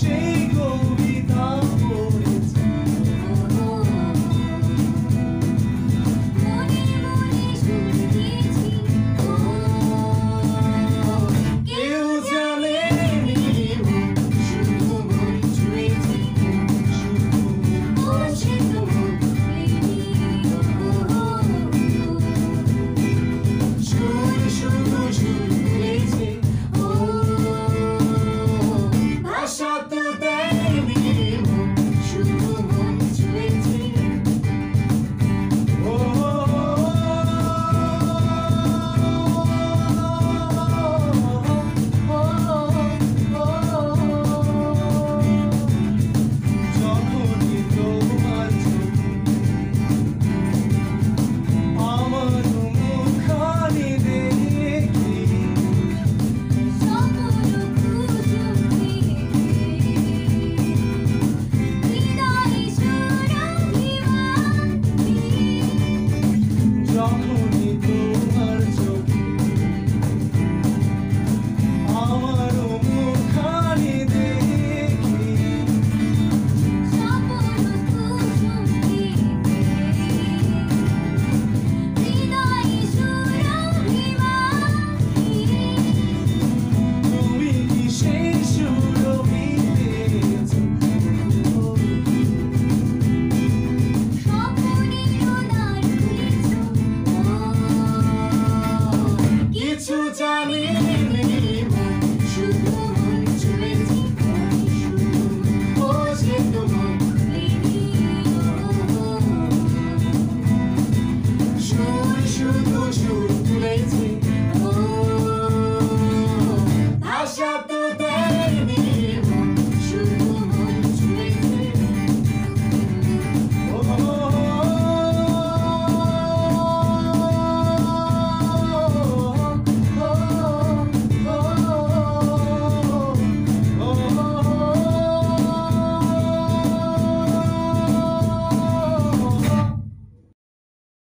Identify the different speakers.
Speaker 1: shake